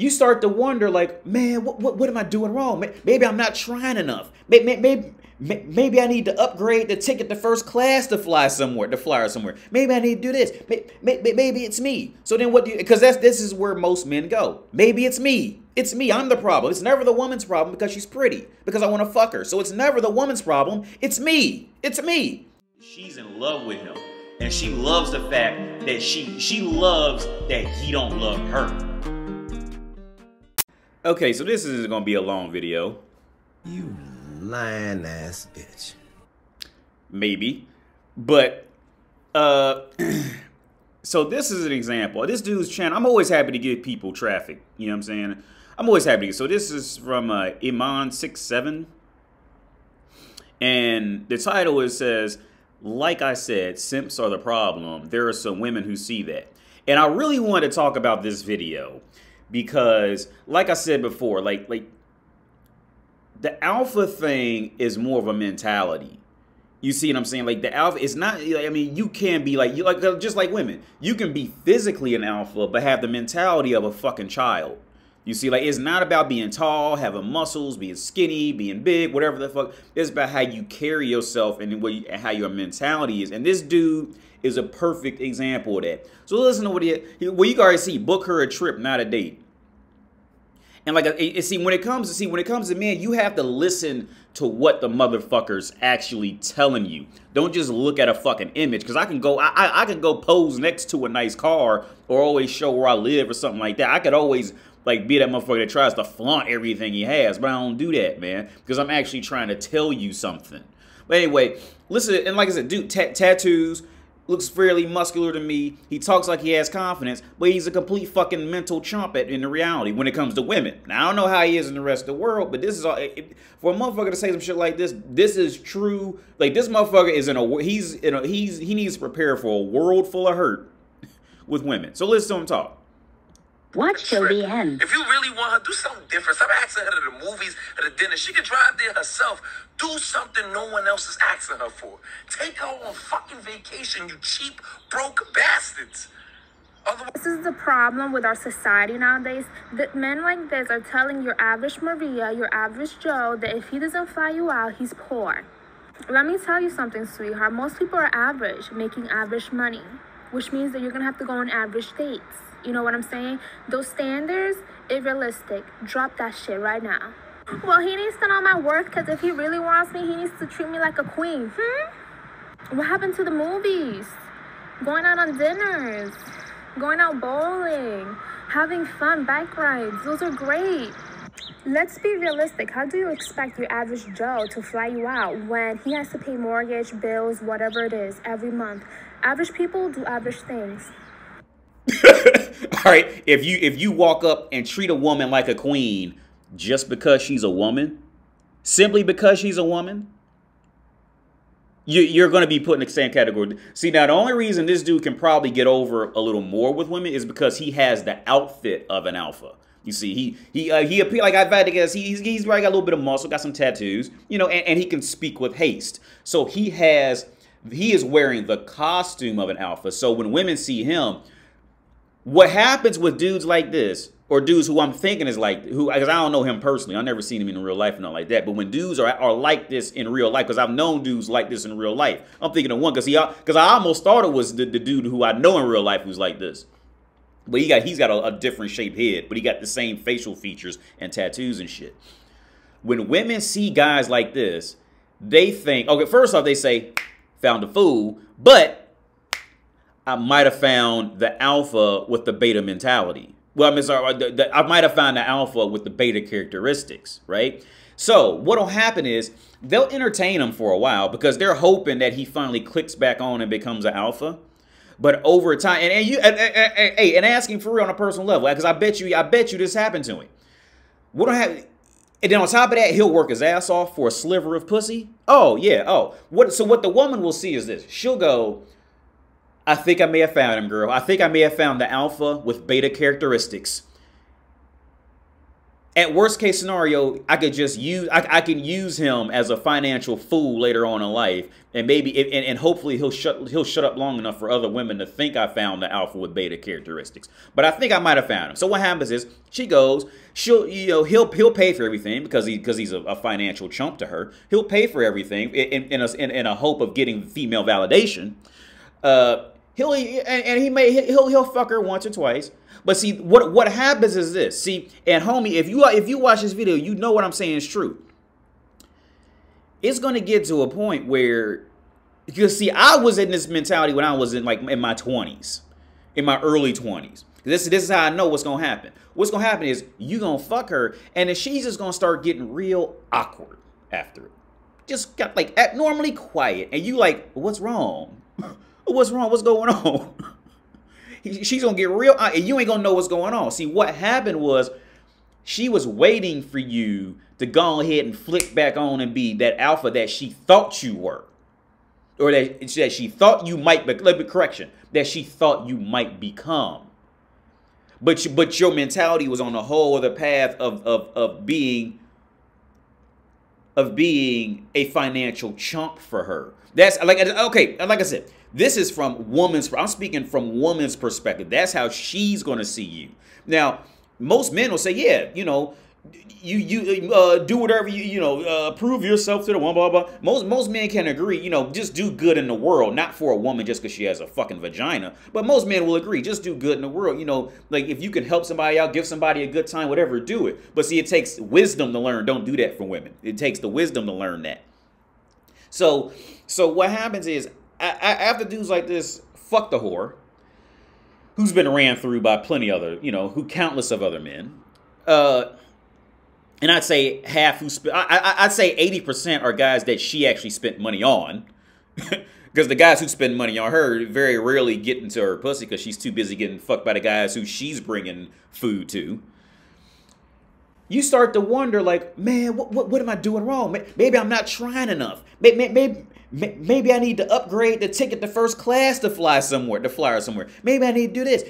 you start to wonder, like, man, what, what, what am I doing wrong? Maybe I'm not trying enough. Maybe, maybe, maybe I need to upgrade the ticket to first class to fly somewhere, to fly somewhere. Maybe I need to do this. Maybe, maybe it's me. So then what do you, because that's, this is where most men go. Maybe it's me. It's me. I'm the problem. It's never the woman's problem because she's pretty, because I want to fuck her. So it's never the woman's problem. It's me. It's me. She's in love with him. And she loves the fact that she she loves that he don't love her. Okay, so this is gonna be a long video. You lying ass bitch. Maybe. But uh so this is an example. This dude's channel. I'm always happy to give people traffic. You know what I'm saying? I'm always happy to. So this is from uh, Iman67. And the title is says, like I said, simps are the problem. There are some women who see that. And I really want to talk about this video because like I said before, like like the alpha thing is more of a mentality. You see what I'm saying? Like the alpha is not. I mean, you can be like you like just like women. You can be physically an alpha, but have the mentality of a fucking child. You see, like it's not about being tall, having muscles, being skinny, being big, whatever the fuck. It's about how you carry yourself and what you, and how your mentality is. And this dude is a perfect example of that. So listen to what he, well, you guys see, book her a trip, not a date. And like, it, see, when it comes to see, when it comes to men, you have to listen to what the motherfuckers actually telling you. Don't just look at a fucking image. Cause I can go, I, I can go pose next to a nice car or always show where I live or something like that. I could always like be that motherfucker that tries to flaunt everything he has, but I don't do that, man, because I'm actually trying to tell you something. But anyway, listen, and like I said, dude, tattoos, looks fairly muscular to me. He talks like he has confidence, but he's a complete fucking mental chump at, in the reality when it comes to women. Now, I don't know how he is in the rest of the world, but this is all, it, for a motherfucker to say some shit like this, this is true. Like, this motherfucker is in a, he's in a, he's, he needs to prepare for a world full of hurt with women. So listen to him talk. Watch till the end. If you really want her, do something different. Stop asking her to the movies, at the dinner. She can drive there herself. Do something no one else is asking her for. Take her on fucking vacation, you cheap, broke bastards. Otherwise this is the problem with our society nowadays. That men like this are telling your average Maria, your average Joe, that if he doesn't fly you out, he's poor. Let me tell you something, sweetheart. Most people are average, making average money, which means that you're gonna have to go on average dates. You know what I'm saying? Those standards, irrealistic. Drop that shit right now. Well, he needs to know my worth because if he really wants me, he needs to treat me like a queen. Hmm? What happened to the movies? Going out on dinners, going out bowling, having fun bike rides. Those are great. Let's be realistic. How do you expect your average Joe to fly you out when he has to pay mortgage, bills, whatever it is, every month? Average people do average things. All right, if you if you walk up and treat a woman like a queen just because she's a woman, simply because she's a woman, you, you're going to be put in the same category. See, now the only reason this dude can probably get over a little more with women is because he has the outfit of an alpha. You see, he he uh, he appear like I've had to guess. He, he's he's probably got a little bit of muscle, got some tattoos, you know, and, and he can speak with haste. So he has he is wearing the costume of an alpha. So when women see him, what happens with dudes like this, or dudes who I'm thinking is like who because I don't know him personally. I've never seen him in real life and not like that. But when dudes are are like this in real life, because I've known dudes like this in real life, I'm thinking of one because he because I almost thought it was the, the dude who I know in real life who's like this. But he got he's got a, a different shaped head, but he got the same facial features and tattoos and shit. When women see guys like this, they think okay. First off, they say found a fool, but I might have found the alpha with the beta mentality. Well, I mean, sorry, the, the, I might have found the alpha with the beta characteristics, right? So what'll happen is they'll entertain him for a while because they're hoping that he finally clicks back on and becomes an alpha. But over time, and, and you, and, and, and, asking for real on a personal level, because I bet you, I bet you this happened to him. What'll happen? And then on top of that, he'll work his ass off for a sliver of pussy. Oh yeah. Oh, what? So what the woman will see is this: she'll go, I think I may have found him, girl. I think I may have found the alpha with beta characteristics. at worst case scenario, I could just use I, I can use him as a financial fool later on in life, and maybe and, and hopefully he'll shut he'll shut up long enough for other women to think I found the alpha with beta characteristics. But I think I might have found him. So what happens is she goes, she'll you know he'll he'll pay for everything because he because he's a, a, financial chump to her. He'll pay for everything in in a, in, in a hope of getting female validation. Uh, he'll and, and he may he'll he'll fuck her once or twice. But see, what what happens is this. See, and homie, if you if you watch this video, you know what I'm saying is true. It's gonna get to a point where, because see, I was in this mentality when I was in like in my 20s, in my early 20s. This this is how I know what's gonna happen. What's gonna happen is you gonna fuck her, and then she's just gonna start getting real awkward after it. Just got like abnormally quiet, and you like, what's wrong? what's wrong? What's going on? she's gonna get real, uh, and you ain't gonna know what's going on. See, what happened was she was waiting for you to go ahead and flick back on and be that alpha that she thought you were, or that, that she thought you might. But let me correction that she thought you might become. But you, but your mentality was on a whole other path of of of being of being a financial chump for her. That's like okay, like I said, this is from woman's. I'm speaking from woman's perspective. That's how she's going to see you. Now, most men will say, yeah, you know, you you uh, do whatever you you know uh, prove yourself to the one blah blah. Most most men can agree, you know, just do good in the world, not for a woman just because she has a fucking vagina. But most men will agree, just do good in the world. You know, like if you can help somebody out, give somebody a good time, whatever, do it. But see, it takes wisdom to learn. Don't do that for women. It takes the wisdom to learn that. So so what happens is after dudes like this, fuck the whore, who's been ran through by plenty other, you know, who countless of other men. Uh, and I'd say half who spent, I'd say 80% are guys that she actually spent money on. Because the guys who spend money on her very rarely get into her pussy because she's too busy getting fucked by the guys who she's bringing food to. You start to wonder, like, man, what, what, what am I doing wrong? Maybe I'm not trying enough. Maybe, maybe, Maybe I need to upgrade the ticket to first class to fly somewhere, to fly somewhere. Maybe I need to do this.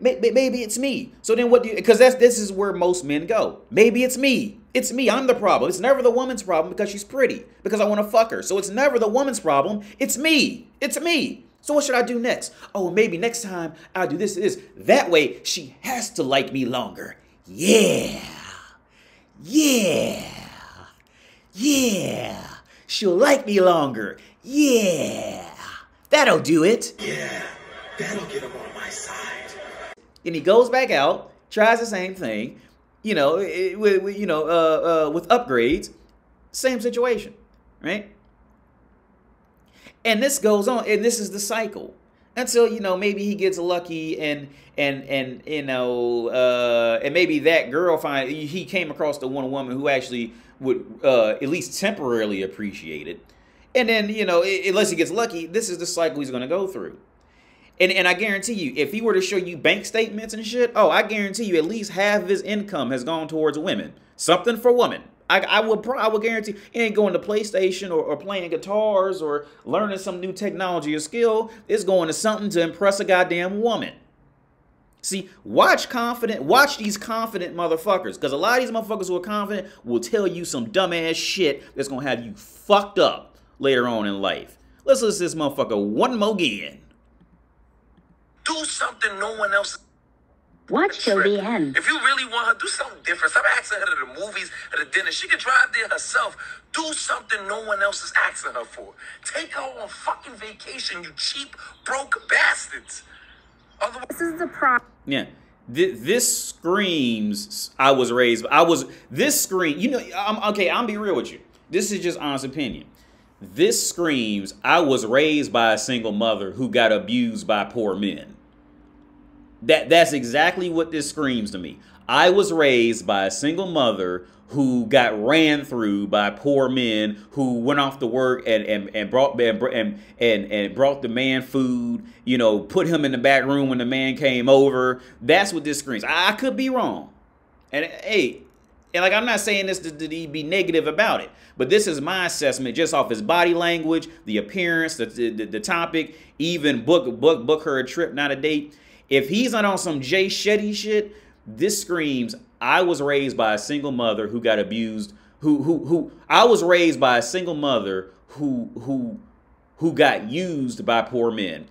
Maybe it's me. So then what do you, because that's, this is where most men go. Maybe it's me. It's me. I'm the problem. It's never the woman's problem because she's pretty, because I want to fuck her. So it's never the woman's problem. It's me. It's me. So what should I do next? Oh, maybe next time I'll do this, this. That way she has to like me longer. Yeah. Yeah. Yeah. She'll like me longer. Yeah, that'll do it. Yeah, that'll get him on my side. And he goes back out, tries the same thing, you know, with, you know, uh, uh, with upgrades, same situation, right? And this goes on, and this is the cycle until you know maybe he gets lucky and and and you know uh, and maybe that girl find he came across the one woman who actually would uh, at least temporarily appreciate it. And then, you know, unless he gets lucky, this is the cycle he's going to go through. And, and I guarantee you, if he were to show you bank statements and shit, oh, I guarantee you at least half of his income has gone towards women. Something for women. I, I would I would guarantee he ain't going to PlayStation or, or playing guitars or learning some new technology or skill. It's going to something to impress a goddamn woman. See, watch confident, watch these confident motherfuckers. Because a lot of these motherfuckers who are confident will tell you some dumbass shit that's gonna have you fucked up later on in life. Let's listen to this motherfucker one more again. Do something no one else Watch till the end. If you really want her, do something different. Stop asking her to the movies or the dinner. She can drive there herself. Do something no one else is asking her for. Take her on fucking vacation, you cheap, broke bastards. Otherwise- this is the problem. Yeah. This screams I was raised. I was this scream. You know, I'm okay. I'm be real with you. This is just honest opinion. This screams I was raised by a single mother who got abused by poor men. That that's exactly what this screams to me. I was raised by a single mother who got ran through by poor men who went off to work and and, and brought and, and and brought the man food, you know, put him in the back room when the man came over. That's what this screams. I, could be wrong. And hey, and like I'm not saying this to, to, be negative about it, but this is my assessment just off his body language, the appearance, the the, the topic, even book book book her a trip, not a date. If he's not on some Jay Shetty shit, this screams I was raised by a single mother who got abused. Who who who? I was raised by a single mother who who who got used by poor men.